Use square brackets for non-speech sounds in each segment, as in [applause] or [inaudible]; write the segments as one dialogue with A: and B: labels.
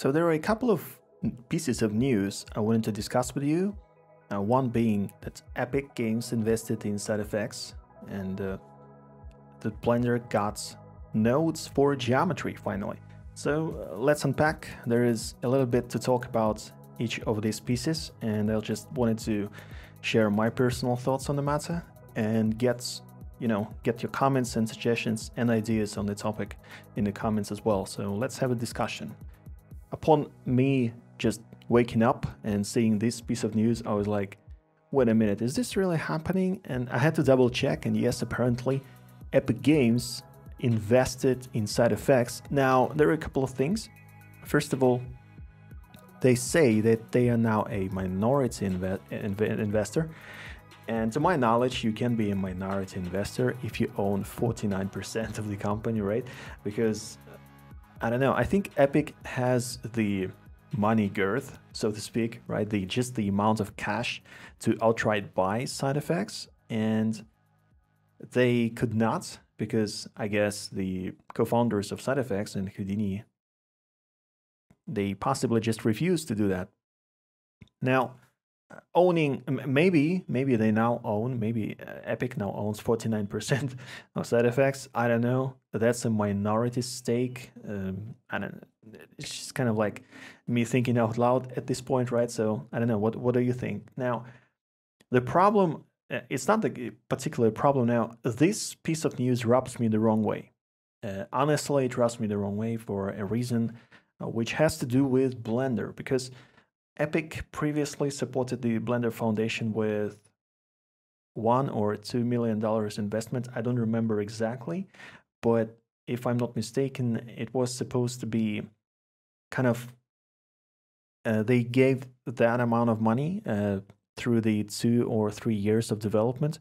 A: So there are a couple of pieces of news I wanted to discuss with you. Uh, one being that Epic Games invested in SideFX and uh, that Blender got nodes for geometry finally. So uh, let's unpack. There is a little bit to talk about each of these pieces and I just wanted to share my personal thoughts on the matter and get you know get your comments and suggestions and ideas on the topic in the comments as well. So let's have a discussion upon me just waking up and seeing this piece of news, I was like, wait a minute, is this really happening? And I had to double check, and yes, apparently, Epic Games invested in SideFX. Now, there are a couple of things. First of all, they say that they are now a minority inve inv investor. And to my knowledge, you can be a minority investor if you own 49% of the company, right? Because I don't know. I think Epic has the money girth, so to speak, right? The just the amount of cash to outright buy SideFX, and they could not because I guess the co-founders of SideFX and Houdini they possibly just refused to do that. Now, owning maybe maybe they now own maybe uh, epic now owns 49% [laughs] of SideFX i don't know. That's a minority stake. Um, i don't it's just kind of like me thinking out loud at this point right? So i don't know. What what do you think? Now the problem uh, it's not the particular problem now. This piece of news rubs me the wrong way. Uh, honestly it rubs me the wrong way for a reason uh, which has to do with blender because Epic previously supported the Blender Foundation with one or two million dollars investment. I don't remember exactly, but if I'm not mistaken, it was supposed to be kind of uh, they gave that amount of money uh, through the two or three years of development,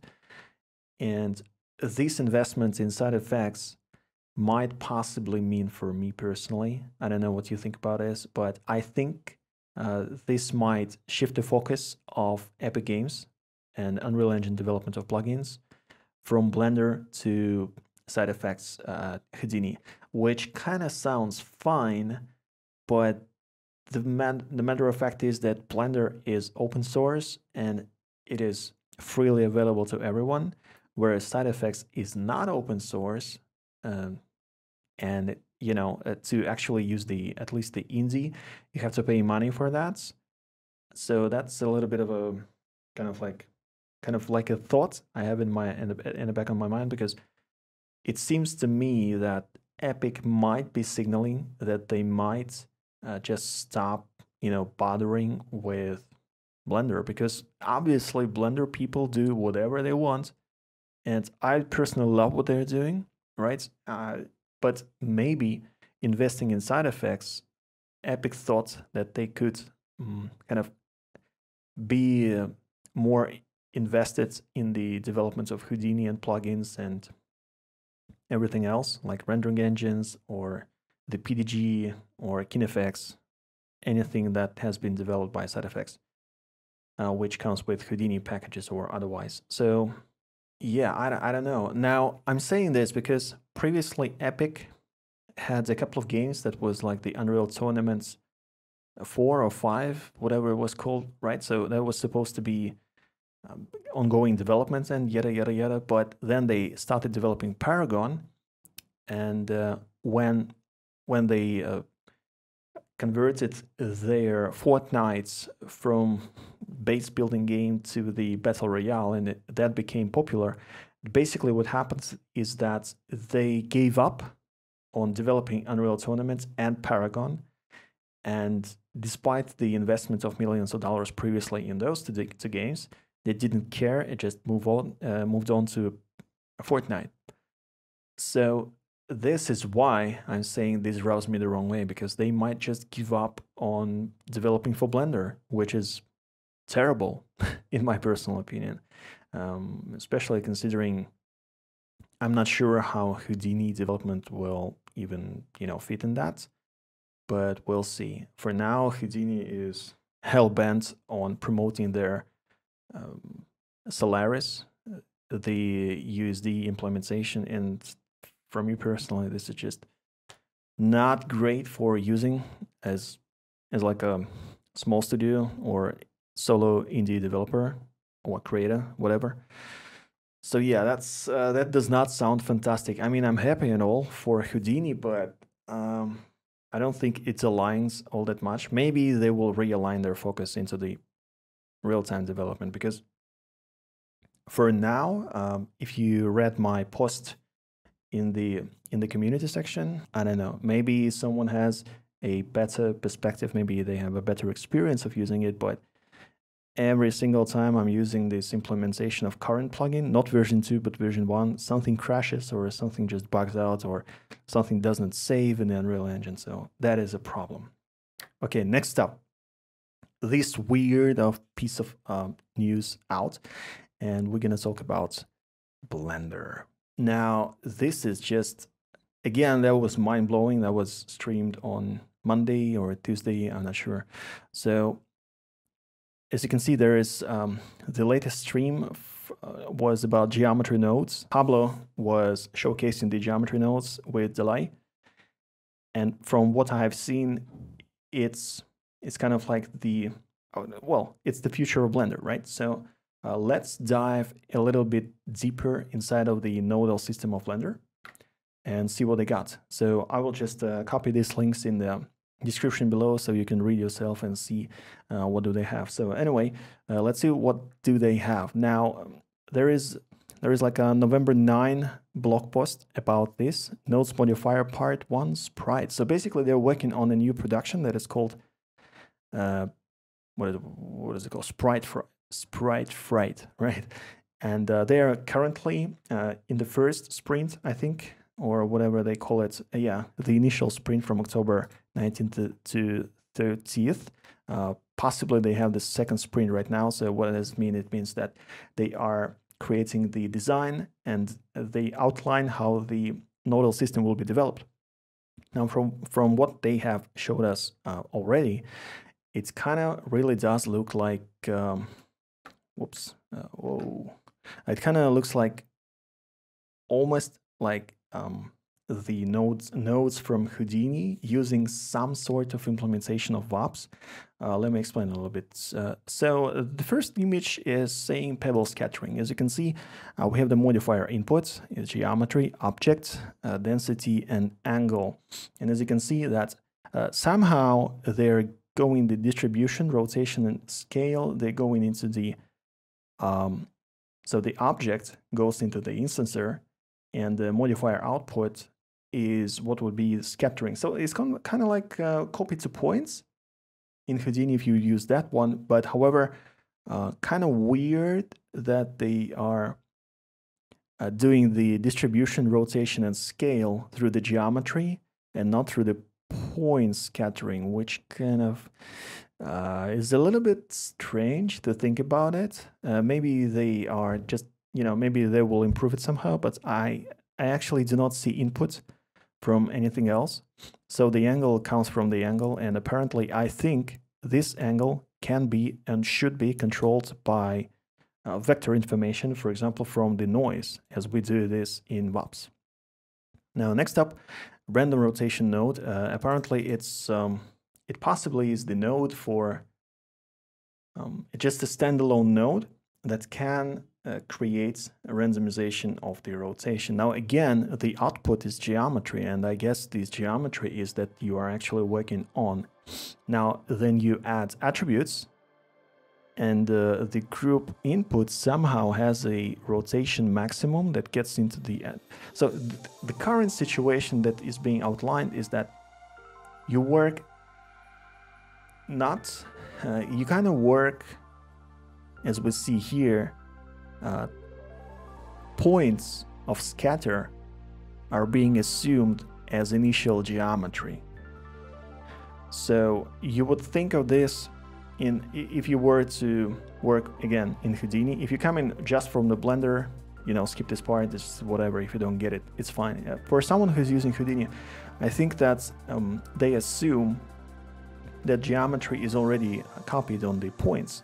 A: and these investments in effects might possibly mean for me personally. I don't know what you think about this, but I think uh, this might shift the focus of Epic Games and Unreal Engine development of plugins from Blender to SideFX uh, Houdini, which kind of sounds fine, but the, man- the matter of fact is that Blender is open source and it is freely available to everyone, whereas SideFX is not open source um, and you know, uh, to actually use the at least the Indie, you have to pay money for that. So that's a little bit of a kind of like kind of like a thought I have in my in the in the back of my mind because it seems to me that Epic might be signaling that they might uh, just stop, you know, bothering with Blender because obviously Blender people do whatever they want, and I personally love what they're doing. Right? Uh, but maybe investing in SideFX, Epic thought that they could um, kind of be uh, more invested in the development of Houdini and plugins and everything else, like rendering engines or the PDG or KineFX, anything that has been developed by SideFX, uh, which comes with Houdini packages or otherwise. So yeah, I, I don't know. Now, I'm saying this because previously Epic had a couple of games that was like the Unreal Tournaments 4 or 5, whatever it was called, right? So that was supposed to be um, ongoing development and yada, yada, yada. But then they started developing Paragon. And uh, when, when they uh, converted their Fortnites from base building game to the battle royale and it, that became popular. Basically what happens is that they gave up on developing unreal tournaments and paragon and despite the investment of millions of dollars previously in those two, two games they didn't care it just moved on uh, moved on to fortnite. So this is why I'm saying this rubs me the wrong way because they might just give up on developing for Blender, which is terrible [laughs] in my personal opinion. Um, especially considering I'm not sure how Houdini development will even you know fit in that, but we'll see. For now, Houdini is hell bent on promoting their um, Solaris, uh, the USD implementation, and for me personally, this is just not great for using as as like a small studio or solo indie developer or creator, whatever. So yeah, that's uh, that does not sound fantastic. I mean, I'm happy and all for Houdini, but um, I don't think it aligns all that much. Maybe they will realign their focus into the real-time development because for now, um, if you read my post in the in the community section, I don't know, maybe someone has a better perspective, maybe they have a better experience of using it, but every single time I'm using this implementation of current plugin, not version 2, but version 1, something crashes or something just bugs out or something doesn't save in the Unreal Engine. So that is a problem. Okay, next up, this weird of piece of uh, news out, and we're going to talk about Blender. Now, this is just, again, that was mind blowing. That was streamed on Monday or Tuesday, I'm not sure. So as you can see, there is um, the latest stream uh, was about geometry nodes. Pablo was showcasing the geometry nodes with Dalai. And from what I have seen, it's it's kind of like the, oh, well, it's the future of Blender, right? So uh, let's dive a little bit deeper inside of the nodal system of Blender and see what they got. So I will just uh, copy these links in the description below so you can read yourself and see uh, what do they have. So anyway, uh, let's see what do they have. Now, there is there is like a November 9 blog post about this Nodes Modifier Part 1 Sprite. So basically they're working on a new production that is called uh, what is what is it called? Sprite Fr Sprite Fright, [laughs] right? And uh, they are currently uh, in the first sprint, I think, or whatever they call it. Yeah, the initial sprint from October 19th to 30th. Uh, possibly they have the second sprint right now. So what does it mean? It means that they are creating the design and they outline how the nodal system will be developed. Now, from, from what they have showed us uh, already, it kind of really does look like, um, whoops, uh, whoa. It kind of looks like almost like um, the nodes nodes from Houdini using some sort of implementation of VOPs. Uh, let me explain a little bit. Uh, so uh, the first image is saying pebble scattering. As you can see, uh, we have the modifier inputs, geometry, object, uh, density, and angle. And as you can see that uh, somehow they're going the distribution, rotation, and scale. They're going into the, um, so the object goes into the instancer and the modifier output is what would be scattering. So it's kind of like uh, copy to points in Houdini if you use that one, but however, uh, kind of weird that they are uh, doing the distribution, rotation, and scale through the geometry and not through the point scattering, which kind of uh, is a little bit strange to think about it. Uh, maybe they are just, you know, maybe they will improve it somehow, but I, I actually do not see input from anything else. So the angle comes from the angle, and apparently I think this angle can be and should be controlled by uh, vector information, for example, from the noise, as we do this in VOPs. Now, next up, random rotation node. Uh, apparently, it's um, it possibly is the node for um, just a standalone node that can uh, creates a randomization of the rotation. Now again, the output is geometry and I guess this geometry is that you are actually working on. Now then you add attributes and uh, the group input somehow has a rotation maximum that gets into the end. So th the current situation that is being outlined is that you work not, uh, you kind of work as we see here uh, points of scatter are being assumed as initial geometry. So you would think of this in if you were to work again in Houdini. If you come in just from the Blender, you know, skip this part, this whatever. If you don't get it, it's fine. Uh, for someone who's using Houdini, I think that um, they assume that geometry is already copied on the points.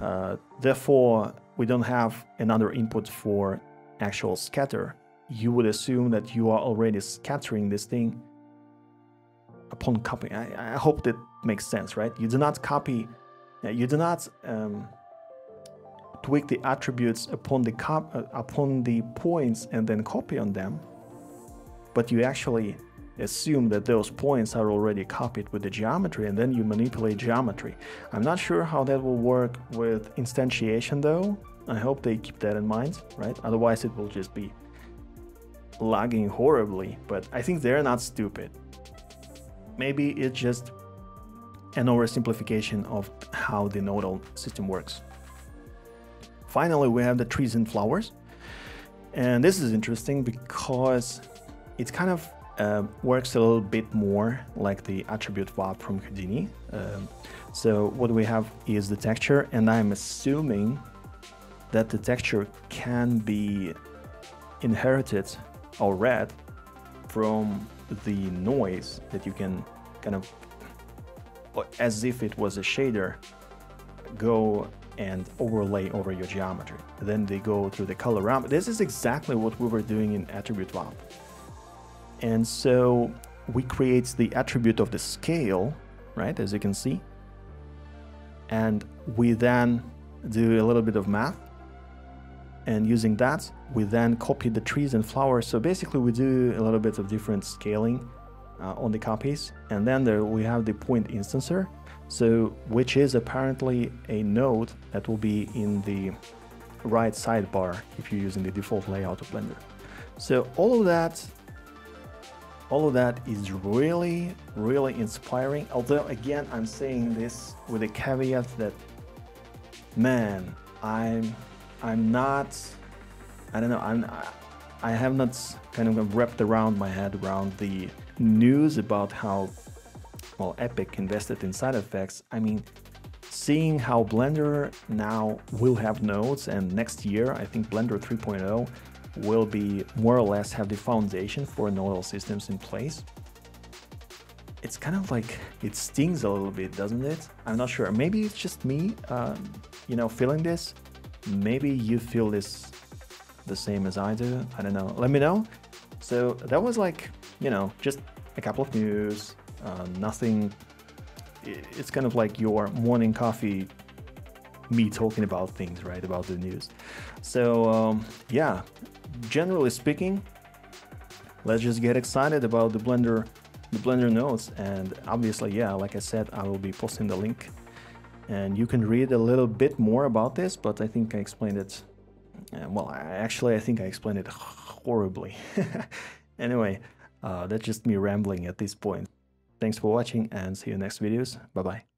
A: Uh, therefore, we don't have another input for actual scatter, you would assume that you are already scattering this thing upon copying. I, I hope that makes sense, right? You do not copy, uh, you do not um, tweak the attributes upon the uh, upon the points and then copy on them, but you actually assume that those points are already copied with the geometry and then you manipulate geometry. I'm not sure how that will work with instantiation though. I hope they keep that in mind, right? Otherwise it will just be lagging horribly, but I think they're not stupid. Maybe it's just an oversimplification of how the nodal system works. Finally, we have the trees and flowers. And this is interesting because it's kind of uh, works a little bit more like the attribute VOP from Houdini. Um, so what we have is the texture, and I'm assuming that the texture can be inherited or read from the noise that you can kind of, as if it was a shader, go and overlay over your geometry. Then they go through the color ramp. This is exactly what we were doing in attribute VOP. And so we create the attribute of the scale, right, as you can see. And we then do a little bit of math. And using that we then copy the trees and flowers. So basically we do a little bit of different scaling uh, on the copies. And then there we have the point instancer. So which is apparently a node that will be in the right sidebar if you're using the default layout of blender. So all of that all of that is really really inspiring although again i'm saying this with a caveat that man i'm I'm not, I don't know, I'm, I have not kind of wrapped around my head around the news about how, well, Epic invested in SideFX. I mean, seeing how Blender now will have nodes and next year, I think Blender 3.0 will be more or less have the foundation for nodal systems in place. It's kind of like, it stings a little bit, doesn't it? I'm not sure. Maybe it's just me, uh, you know, feeling this. Maybe you feel this the same as I do. I don't know. Let me know. So that was like, you know, just a couple of news, uh, nothing. It's kind of like your morning coffee, me talking about things, right? About the news. So, um, yeah, generally speaking, let's just get excited about the Blender, the Blender nodes. And obviously, yeah, like I said, I will be posting the link and you can read a little bit more about this, but I think I explained it. Uh, well, I, actually, I think I explained it horribly. [laughs] anyway, uh, that's just me rambling at this point. Thanks for watching and see you next videos. Bye bye.